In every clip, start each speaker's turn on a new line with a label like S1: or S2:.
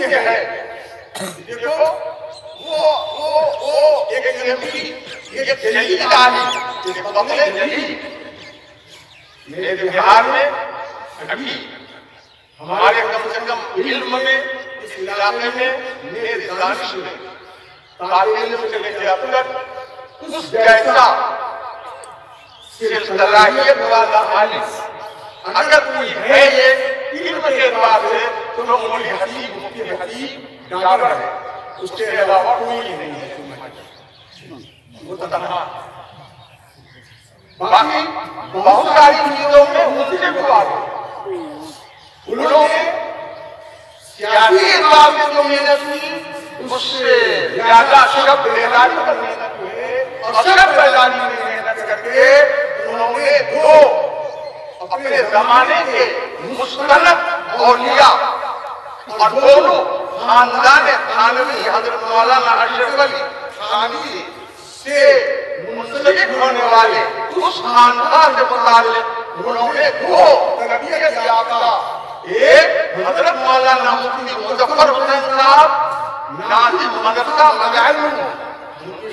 S1: یہ ہے۔ دیکھو، وہ وہ وہ ایک اسمبلی ایک جلیل آلی ایک بطل جلیل میرے بہار میں ابھی ہمارے کم سے کم علم میں، اس علاقے میں میرے دانش جی میں طالب علم سے لے کے اب تک اس جیسا صلاحیت والا عالم اگر کوئی ہے یہ، علم کے اعتبار سے تو مولی حسیب مفتی حسیب ڈاکٹر ہے۔ اس کے علاوہ کوئی نہیں ہے۔ وہ تنہا باقی بہت ساری چیزوں میں ان سے بھی بات انہوں نے سیاسی اعتبار سے جو محنت کی، اس سے زیادہ شب بیداری پر محنت ہوئے اور شب بیداری میں محنت کر کے انہوں نے دو اپنے زمانے کے مستند اولیاء اور دونوں خاندان خانوی، حضرت مولانا اشرف علی خانوی جی، سے منسلک ہونے والے اس خاندان سے متعلق انہوں نے دو تربیت یافتہ ایک حضرت مولانا مفتی مظفر حسین صاحب، ناظم مدرسہ مغالم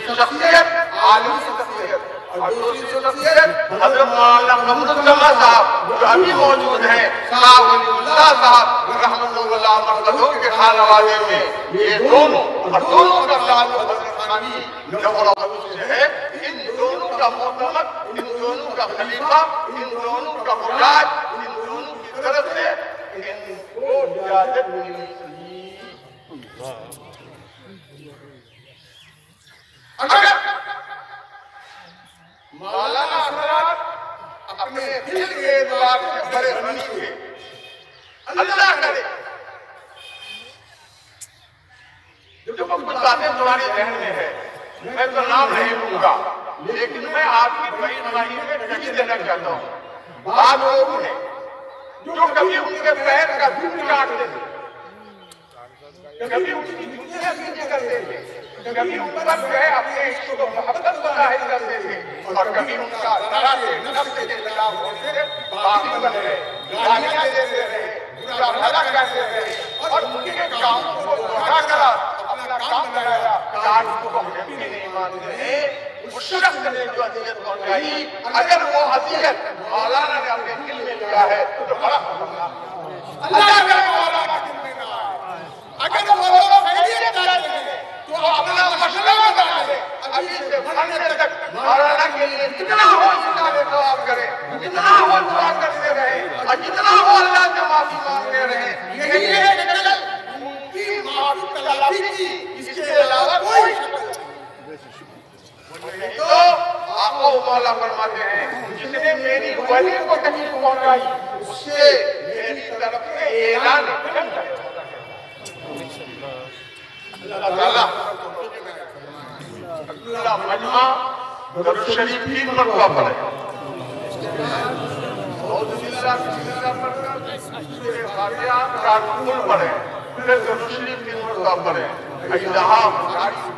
S1: شخصیت عالمی شخصیت اور دوسری شخصیت حضرت مولانا محمد الجمع صاحب جو ابھی موجود ہیں صاحب ولی اللہ صاحب رحمت اللہ مرتبہ کے خانہ والے میں یہ دونوں اور دونوں کا تعلق حضرت خانی نور سے ہے ان دونوں کا معتمد ان دونوں کا خلیفہ ان دونوں کا مراج ان دونوں کی طرف سے ان کو اجازت ملی اگر مولانا حضرات اپنے دل کے اعتبار سے بڑے غنی ہوئے اللہ کرے۔ جو کچھ باتیں تمہاری ذہن میں ہے، میں تو نام نہیں لوں گا، لیکن میں آپ کی بڑی نمائی میں کبھی دینا چاہتا ہوں۔ بعض لوگ ہیں جو کبھی ان کے پیر کا دن کاٹ دیتے کبھی ان کی دنیا بھی کرتے تھے کبھی ان پر جو ہے اپنے عشق کو محبت کو ظاہر کرتے تھے اور کبھی ان کا ذرا سے نفس کے خلاف ہوتے تھے باقی بنے رہے گالیاں دیتے رہے برا بھلا کہتے رہے اور ان کے کاموں کو دوہرا کرا اپنا کام کرایا کاج کو ہم بھی نہیں مانتے ہیں اس شخص نے جو حدیثت پہنچائی اگر وہ حدیثت مولانا نے اپنے دل میں لیا ہے تو بڑا خطرناک اللہ کا مولانا دل میں نہ آئے اگر وہ ہیں اپنا مسئلہ بتا لے ابھی سے بڑھنے تک مولانا کے لیے جتنا ہو سکا لے جواب کرے جتنا ہو دعا کرتے رہے اور جتنا ہو اللہ سے معافی مانگتے رہے یہی ہے کہ ان کی معافی تلافی کی اس کے علاوہ کوئی شکل تو آقا و مولا فرماتے ہیں جس نے میری ولی کو تکلیف پہنچائی اس سے میری طرف اعلان کرتا ہے اللہ تعالیٰ اللہ درد شریف تین مرتبہ پڑھے بہت بسم اللہ بسم اللہ پڑھ کر سورہ فاتحہ کارکول پڑھے پھر درد شریف تین مرتبہ پڑھے ایدہا مکاری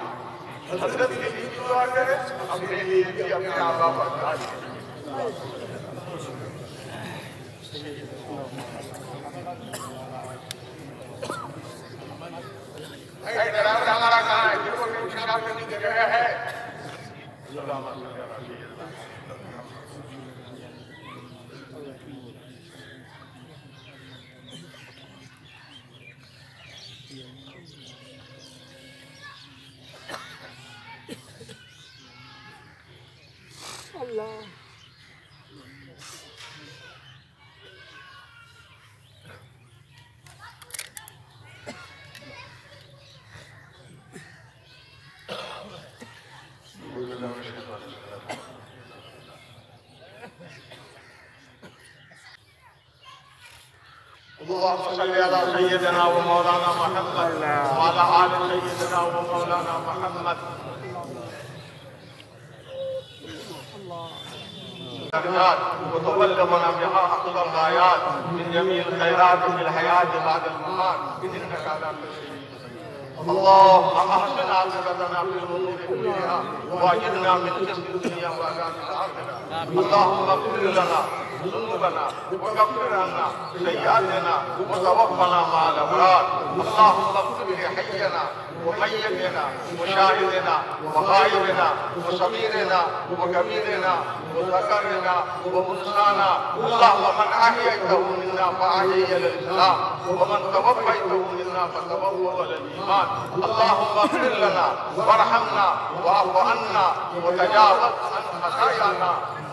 S1: حضرت کے لیے دعا کرے اپنے لیے بھی اپنے آقا پر دعا اللهم صل على سيدنا ومولانا محمد. وعلى آل سيدنا ومولانا محمد. الدرجات وتبلغنا بها حق الغايات من جميع الخيرات في الحياة بعد الممات. إنك على كل شيء اللهم أحسن عاقبتنا في الأمور كلها وأجرنا من خزي الدنيا وعذاب الآخرة. اللهم اغفر لنا ذنوبنا وكفر عنا سيئاتنا وتوفنا مع الأبرار. اللهم اغفر لحينا وميتنا وشاهدنا وغائبنا وصغيرنا وكبيرنا وذكرنا وانثانا اللهم من أحييته منا فأحيي على الإسلام ومن توفيته منا فتوفه على الإيمان. اللهم اغفر لنا وارحمنا واعف عنا وتجاوز عن خطايانا.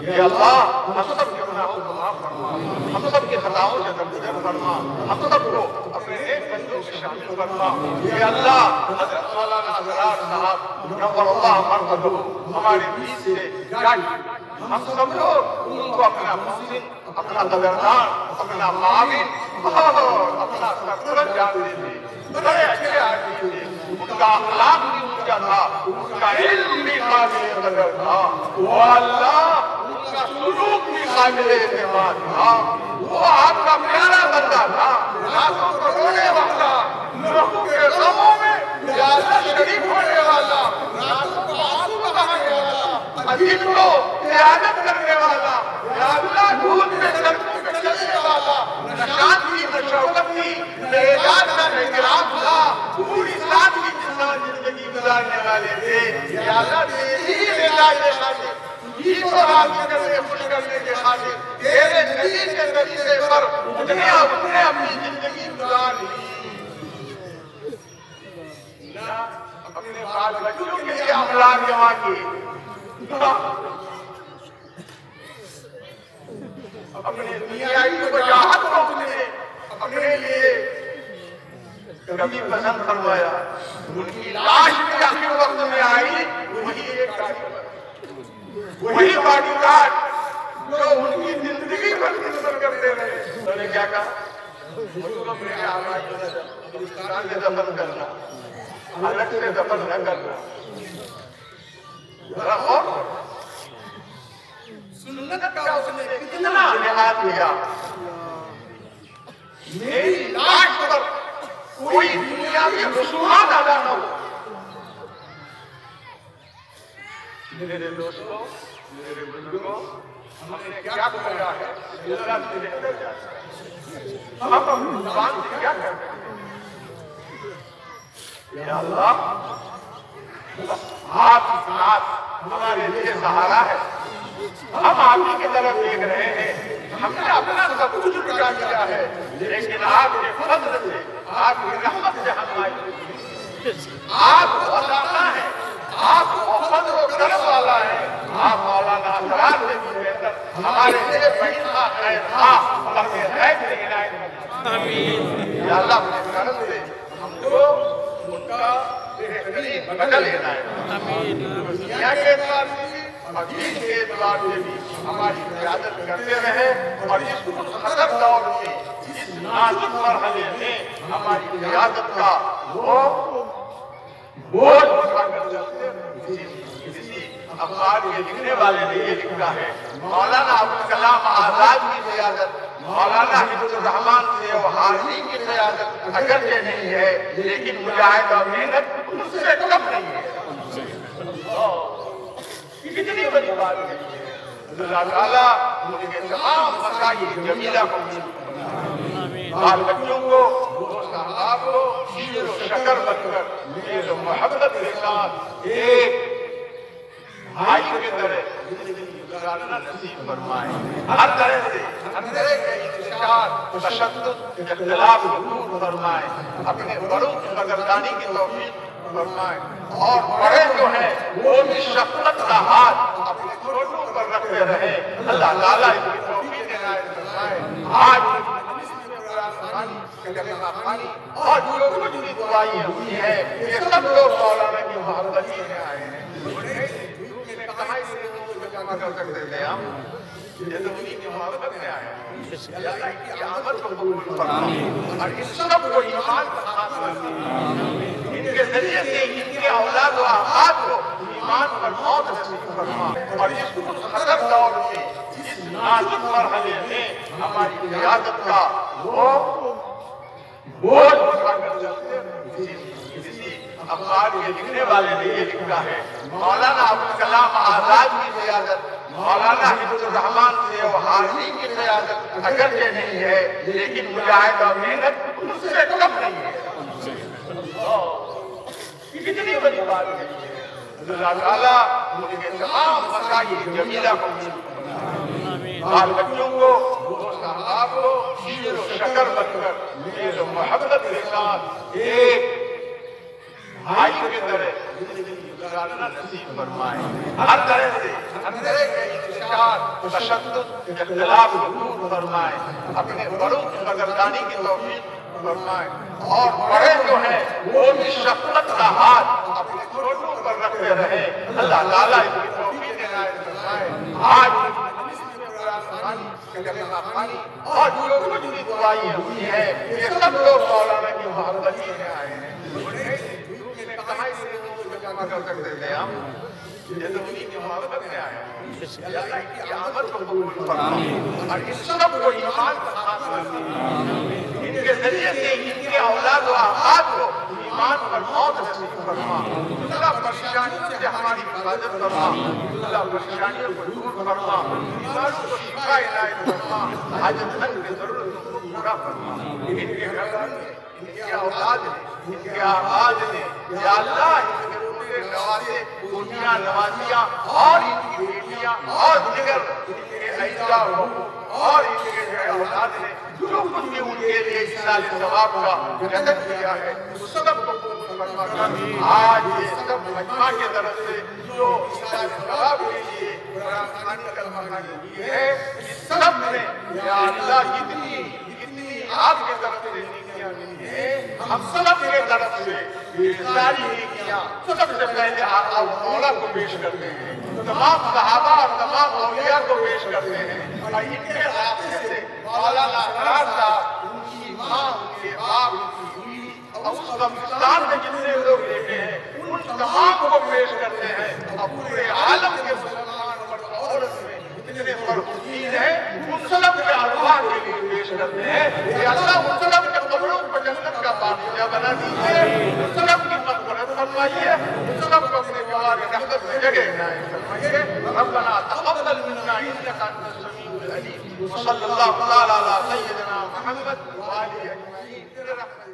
S1: إليك يا الله ہم سب کے گناہوں کو معاف فرما۔ ہم سب کی خطاؤں سے درگزر فرما۔ ہم سب کو اپنے ایک بندوں سے شامل فرما۔ یا اللہ، حضرت مولانا حضرات صاحب، نور اللہ مرحبا ہمارے بیچ سے جائی ہم سب لوگ ان کو اپنا محسن اپنا قدردان اپنا معاون، اور اپنا سرپرست جانتے تھے۔ بڑے اچھے آدمی تھے۔ ان کا اخلاق بھی اونچا تھا۔ ان کا علم بھی قابل قدر تھا۔ وہ اللہ ان کا سلوک بھی قابل اعتماد تھا وہ آپ کا پیارا بندہ تھا راتوں کو رونے والا لوگوں کے غموں میں زیادہ شریف ہونے والا راتوں کو آنسو بہانے والا عجیب کو قیادت کرنے والا۔ یا اللہ دودھ میں سڑکوں پہ چلنے والا نہ شانتی نہ شوکت تھی نہ اعجاز نہ احترام تھا پوری سادگی کے ساتھ زندگی گزارنے والے تھے یا اللہ تیری علاج خاطر کو راضی کرنے خوش کرنے کے خاطر تیرے نبی کے طریقے پر دنیا نے اپنی زندگی گزار لی۔ نہ اپنے بال بچوں کے لیے املاک جمع کی اپنے دنیائی وجاہت کو اپنے اپنے لیے کبھی پسند فرمایا۔ ان کی لاش بھی آخر وقت میں آئی، وہی ایک جو ان کی زندگی پر خدمت کرتے رہے انہوں نے کیا کہا؟ مجھ کو میرے آبائی ہندوستان میں دفن کرنا الگ سے دفن نہ کرنا۔ ذرا غور۔ سنت کا اس نے کتنا لحاظ کیا میری لاش پر کوئی دنیا کی رسومات ادا نہ ہو۔ میرے دوستوں میرے بزرگوں ہم نے کیا کیا ہے میرے اندر جاتا ہم اپنی زبان سے کیا کرتے ہیں یا اللہ آپ کی ساتھ ہمارے لیے سہارا ہے ہم آپ کی طرف دیکھ رہے ہیں ہم نے اپنا سب کچھ بچا دیا ہے لیکن آپ کے فضل سے آپ کی رحمت سے ہم آئے آپ کو عطانا ہے آپ کو فضل و کرم والا ہے آپ مولانا حضرات سے بھی بہتر ہمارے لیے پیسہ خیر تھا اپنے غیب سے عنایت آمین یا اللہ اپنے کرم سے ہم کو ان کا بہترین بدل عنایت آمین دنیا کے اعتبار سے بھی اور دین کے اعتبار سے بھی ہماری قیادت کرتے رہے اور اس خطر دور میں اس نازک مرحلے میں ہماری قیادت کا وہ بوجھ اٹھا کر چلتے رہے کسی اخبار کے لکھنے والے نے یہ لکھا ہے، مولانا ابوالکلام آزاد کی قیادت، مولانا حفظ الرحمان سے وحاضی کی قیادت اگرچہ نہیں ہے، لیکن مجاہد اور محنت اس سے کم نہیں ہے۔ کتنی بڑی بات ہے اللہ تعالیٰ ان کے تمام مسائل جمیلہ کو بال بچوں کو دوست احباب کو شیر و شکر بن کر میل محبت کے ساتھ ایک بھائی کے طرح زندگی گزارنا نصیب فرمائے ہر طرح سے ہر کے انتشار تشدد اختلاف کو دور فرمائے اپنے بڑوں کی قدردانی کی توفیق فرمائے اور بڑے جو ہیں وہ بھی شفقت کا ہاتھ اپنے چھوٹوں پر رکھتے رہے اللہ تعالیٰ اس کی توفیق عنایت فرمائے آج اور جو کچھ بھی دعائیں ہوئی ہیں یہ سب لوگ مولانا کی محبت ہی میں آئے ہیں کہاں کر سکتے تھے ہم یہ تو انہی کی محبت میں آیا یا اللہ کی آمد کو قبول فرما اور اس سب کو ایمان کا خاتمہ ان کے ذریعے سے ان کے اولاد و آباد کو ایمان پر موت نصیب فرما۔ اور اس خطر دور میں اس نازک مرحلے میں ہماری قیادت کا وہ بوجھ اٹھا کر چلتے ہیں اخبار کے لکھنے والے نے یہ لکھا ہے، مولانا ابوالکلام آزاد کی قیادت، مولانا حفظ الرحمان سے وحاضی کی قیادت اگرچہ نہیں ہے، لیکن مجاہد اور محنت اس سے کم نہیں ہے۔ کتنی بڑی بات ہے اللہ تعالیٰ ان کے تمام مسائل جمیلہ کو بال بچوں کو دوست احباب کو، شیر و شکر بن کر میل محبت کے ساتھ ایک بھائی کے طرح زندگی گزارنا نصیب فرمائے ہر طرح سے ہر طرح کے انتشار تشدد اختلاف کو دور فرمائے اپنے بڑوں کی قدردانی کی توفیق فرمائے اور بڑے جو ہیں وہ بھی شفقت کا ہاتھ اپنے چھوٹوں پر رکھتے رہے اللہ تعالیٰ اس کی توفیق عنایت فرمائے آج اور جو کچھ بھی دعائیں ہوئی ہیں یہ سب لوگ مولانا کی محبت ہی میں آئے ہیں سے کر سکتے تھے ہم یہ تو انہی کی محبت میں آئے ہیں اللہ کی آمد کو قبول فرما اور اس سب کو ایمان کا خاتمہ ان کے ذریعے سے ان کے اولاد و آباد کو ایمان پر موت نصیب فرما اللہ پریشانیوں سے ہماری حفاظت فرما اللہ پریشانیوں کو دور فرما بیماروں کو شفا عنایت فرما حاجت مند کی ضرورت کو پورا فرما ان کے گھر ان کے اولاد نے، ان کے آباد نے، یا اللہ ان کے پورے اور ان کی بیٹیاں اور دیگر ان کے اعزاء اور ان کے جو اولاد نے جو کچھ بھی ان کے لیے اصلاح ثواب کا جدت کیا ہے، اس سب کو آج یہ سب مجمع کے طرف سے جو اصلاح ثواب کے لیے قرآن خانی کلمہ خانی ہوئی ہے، اس سب میں یا اللہ کتنی کتنی آپ کے طرف سے نیکیاں ہم سب کے طرف سے یہ ساری نیکیاں سب سے پہلے آقا مولا کو پیش کرتے ہیں۔ تمام صحابہ اور تمام اولیاء کو پیش کرتے ہیں۔ اور ان کے راستے سے مولانا اقرار صاحب، ان کی ماں ان کے باپ ان کی بیوی اور اس قبرستان میں جتنے لوگ بیٹھے ہیں، ان تمام کو پیش کرتے ہیں۔ اور پورے عالم کے مسلمان مرد عورت میں جتنے مرحومین ہیں ان سب کے ارواح کے لیے پیش کرتے ہیں کہ اللہ ان سب کے قبروں کو جنت کا باقیہ بنا دیجیے ان سب کی مغفرت فرمائیے ان کو اپنے جوار رحمت میں جگہ عنایت فرمائیے ربنا تقبل منا انك انت السميع العليم وصلى الله تعالى على سيدنا محمد وآله أجمعين برحمتك